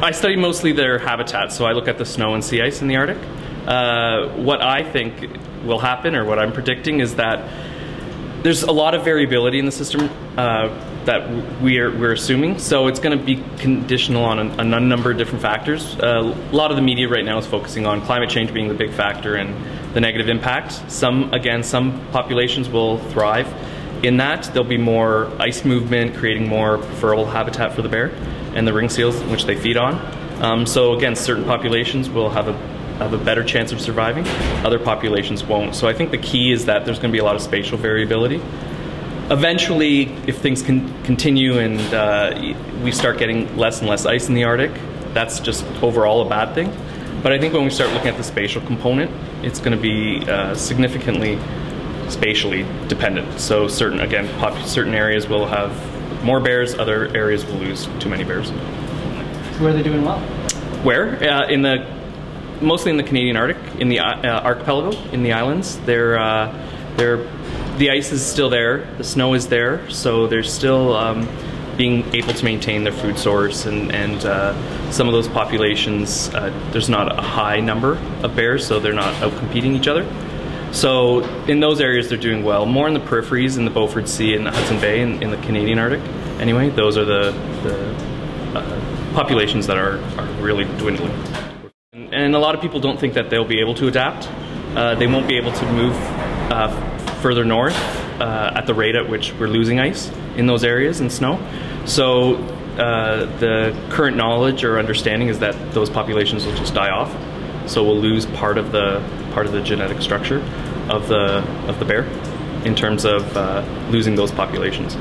I study mostly their habitat, so I look at the snow and sea ice in the Arctic. Uh, what I think will happen, or what I'm predicting, is that there's a lot of variability in the system uh, that we're, we're assuming. So it's going to be conditional on a, a, number of different factors. Uh, a lot of the media right now is focusing on climate change being the big factor and the negative impact. Some, again, some populations will thrive in that. There'll be more ice movement, creating more preferable habitat for the bear and the ring seals, which they feed on. Um, so again, certain populations will have a have a better chance of surviving. Other populations won't. So I think the key is that there's going to be a lot of spatial variability. Eventually, if things can continue and uh, we start getting less and less ice in the Arctic, that's just overall a bad thing. But I think when we start looking at the spatial component, it's going to be uh, significantly spatially dependent. So certain, again, certain areas will have more bears, other areas will lose too many bears. Where are they doing well? Where? Uh, in the mostly in the Canadian Arctic, in the uh, archipelago, in the islands. They're, uh, they're, the ice is still there, the snow is there, so they're still um, being able to maintain their food source and, and uh, some of those populations, uh, there's not a high number of bears, so they're not out competing each other. So in those areas they're doing well. More in the peripheries, in the Beaufort Sea and the Hudson Bay in, in the Canadian Arctic. Anyway, those are the, the uh, populations that are, are really dwindling. And a lot of people don't think that they'll be able to adapt. Uh, they won't be able to move uh, further north uh, at the rate at which we're losing ice in those areas and snow. So uh, the current knowledge or understanding is that those populations will just die off. So we'll lose part of the part of the genetic structure of the of the bear in terms of uh, losing those populations.